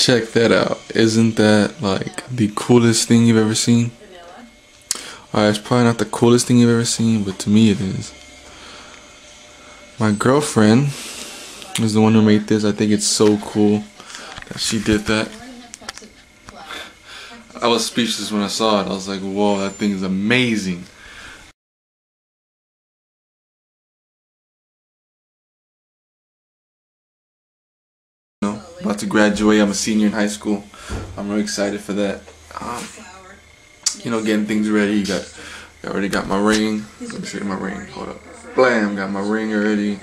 Check that out. Isn't that like the coolest thing you've ever seen? Alright, it's probably not the coolest thing you've ever seen, but to me it is. My girlfriend is the one who made this. I think it's so cool that she did that. I was speechless when I saw it. I was like, whoa, that thing is amazing. Graduate. I'm a senior in high school. I'm really excited for that. Um, you know, getting things ready. You got, I already got my ring. Let me show you my ring. Hold up. Blam, got my ring already.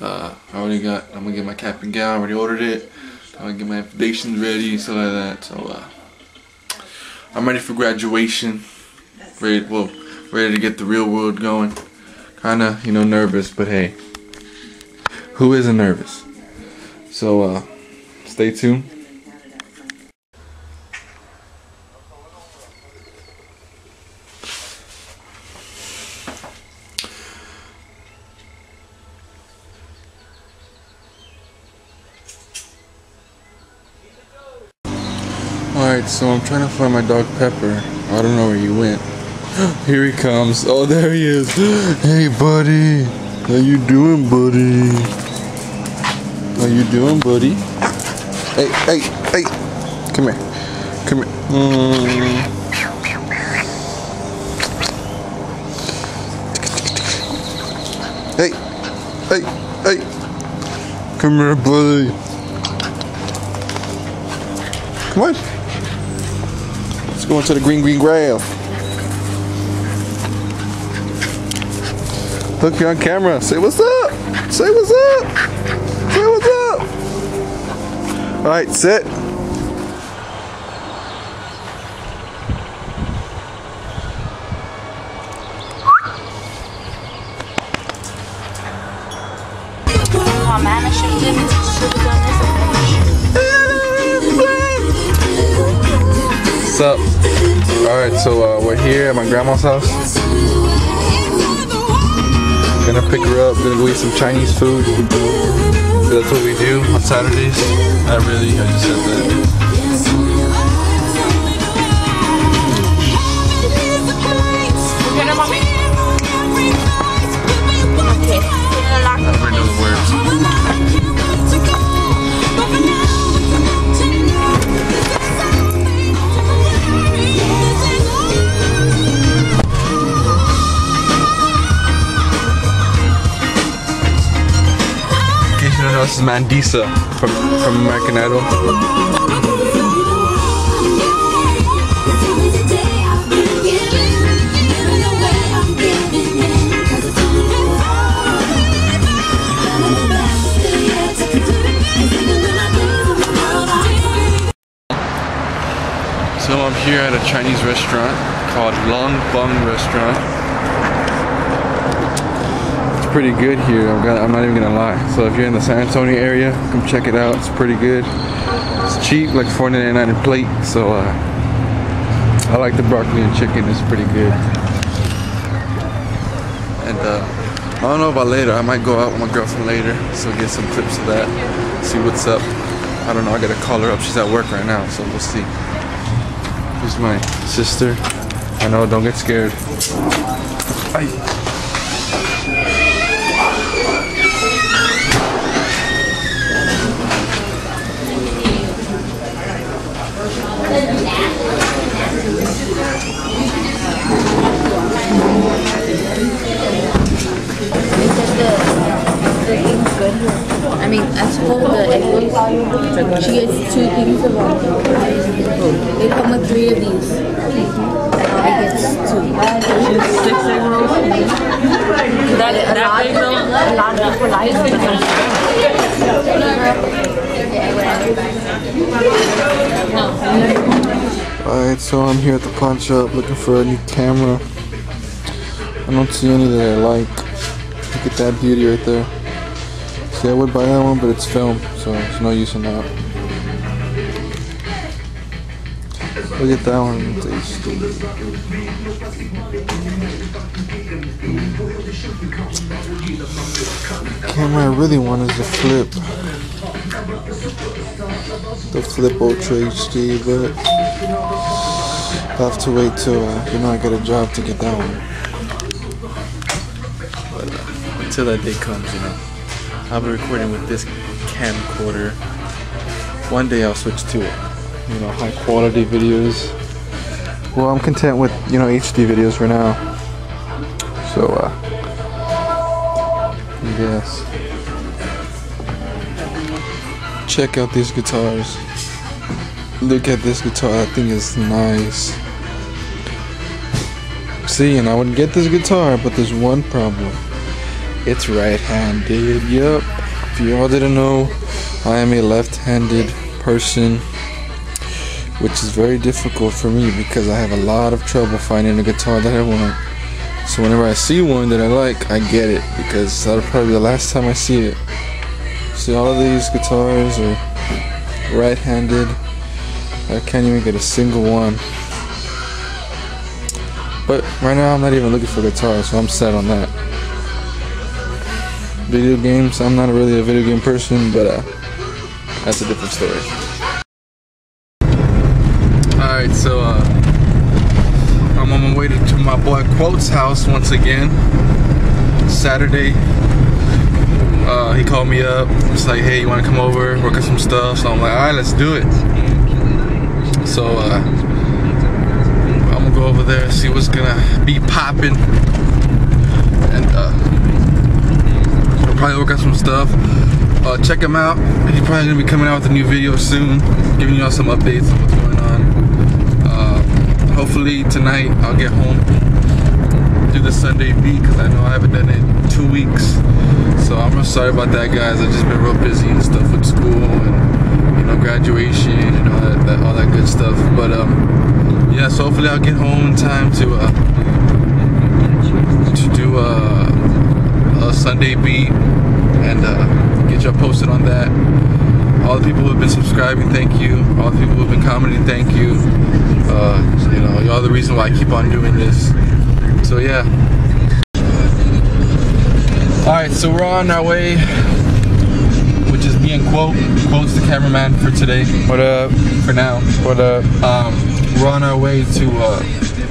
Uh, I already got. I'm gonna get my cap and gown. I already ordered it. I'm gonna get my invitations ready, stuff like that. So uh, I'm ready for graduation. Ready, well, ready to get the real world going. Kinda, you know, nervous, but hey, who isn't nervous? So uh, stay tuned. Alright, so I'm trying to find my dog Pepper. I don't know where he went. Here he comes. Oh, there he is. Hey, buddy. How you doing, buddy? How you doing, buddy? Hey, hey, hey. Come here. Come here. Mm. Hey, hey, hey. Come here, buddy. Come on. Let's go into the green, green grass. Look, you're on camera. Say what's up. Say what's up. Say what's up. All right, sit. What's up? All right, so uh, we're here at my grandma's house. Gonna pick her up. Gonna go eat some Chinese food. That's what we do on Saturdays. Not really. I just said that. Is Mandisa from from American Idol. So I'm here at a Chinese restaurant called Long Bung Restaurant. Pretty good here. I'm, gonna, I'm not even gonna lie. So if you're in the San Antonio area, come check it out. It's pretty good. It's cheap, like $4.99 a plate. So uh, I like the broccoli and chicken. It's pretty good. And uh, I don't know about later. I might go out with my girlfriend later, so get some clips of that. See what's up. I don't know. I gotta call her up. She's at work right now, so we'll see. Here's my sister. I know, don't get scared. Ay. I mean, I told the egg she gets two things of all. They come with three of these. I gets two. Six egg rolls. That, that big though? A lot of people like them. Alright, so I'm here at the pawn shop looking for a new camera. I don't see any that I like. Look at that beauty right there. See, I would buy that one, but it's film, so there's no use in that. Look at that one. It's HD. Camera I really want is the flip. The flip ultra HD, but I'll have to wait till uh, you know I get a job to get that one. But uh, until that day comes, you know, I'll be recording with this camcorder. One day I'll switch to it. you know high quality videos. Well, I'm content with you know HD videos for now. So uh, yes. Check out these guitars. Look at this guitar. That thing is nice. See, and I would get this guitar, but there's one problem. It's right-handed. Yep. If you all didn't know, I am a left-handed person, which is very difficult for me because I have a lot of trouble finding a guitar that I want. So whenever I see one that I like, I get it because that'll probably be the last time I see it. See, all of these guitars are right-handed. I can't even get a single one. But right now, I'm not even looking for guitars, so I'm set on that. Video games, I'm not really a video game person, but uh, that's a different story. Alright, so uh, I'm on my way to, my boy Quote's house once again. Saturday. Uh, he called me up. It's like, hey, you want to come over, work on some stuff? So I'm like, all right, let's do it. So uh, go over there, see what's gonna be popping, and uh, we'll probably work on some stuff. Uh, check him out. He's probably gonna be coming out with a new video soon, giving y'all some updates on what's going on. Uh, hopefully tonight I'll get home, do the Sunday beat because I know I haven't done it in two weeks. So I'm real sorry about that, guys. I've just been real busy and stuff with school and you know graduation and all that, that all that good stuff. But um, yeah, so hopefully I'll get home in time to uh, to do a, a Sunday beat and uh, get y'all posted on that. All the people who have been subscribing, thank you. All the people who have been commenting, thank you. Uh, you know, y'all the reason why I keep on doing this. So yeah. All right, so we're on our way, which is me and Quote. Quote's the cameraman for today. What up? For now. What up? Um, we're on our way to uh,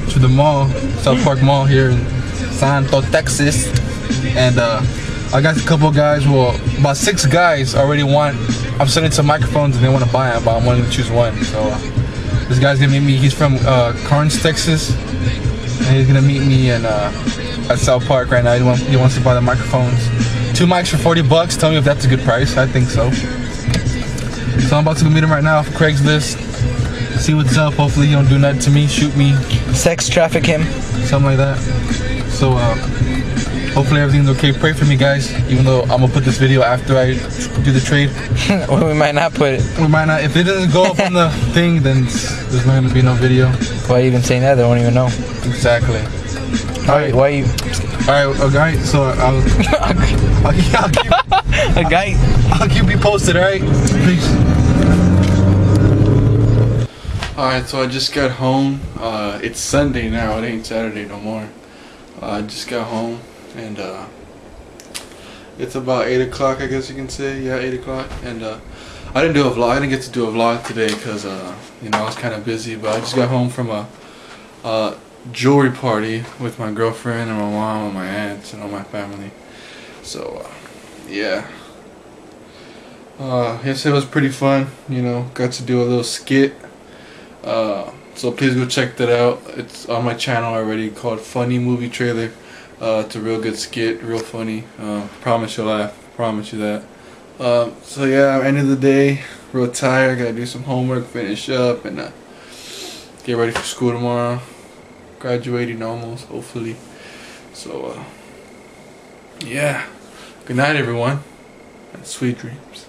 to the mall, South Park Mall here in Santo, Texas, and uh, I got a couple guys. Well, about six guys already want. I'm sending some microphones and they want to buy them, but I'm wanting to choose one. So uh, this guy's gonna meet me. He's from uh, Karnes, Texas, and he's gonna meet me in uh, at South Park right now. He wants, he wants to buy the microphones. Two mics for 40 bucks. Tell me if that's a good price. I think so. So I'm about to go meet him right now off Craigslist. See what's up. Hopefully he don't do nothing to me. Shoot me. Sex traffic him? Something like that. So uh, hopefully everything's okay. Pray for me, guys. Even though I'm gonna put this video after I do the trade. well, we might not put it. We might not. If it doesn't go up on the thing, then there's not gonna be no video. Why even saying that? They won't even know. Exactly. Why, why you? All right, okay. So I'll, I'll, I'll keep, A guy. I'll keep you posted. All right. Peace. All right, so I just got home. Uh, it's Sunday now. It ain't Saturday no more. Uh, I just got home, and uh, it's about eight o'clock. I guess you can say, yeah, eight o'clock. And uh, I didn't do a vlog. I didn't get to do a vlog today because uh, you know I was kind of busy. But I just got home from a, jewelry party with my girlfriend and my mom and my aunts and all my family. So uh, yeah. Uh, yesterday was pretty fun. You know, got to do a little skit. Uh, so please go check that out. It's on my channel already called Funny Movie Trailer. Uh, it's a real good skit, real funny. Uh, promise you'll laugh. Promise you that. Um, so yeah, end of the day, real tired. Gotta do some homework, finish up, and uh, get ready for school tomorrow. Graduating almost, hopefully. So uh, yeah. Good night, everyone, and sweet dreams.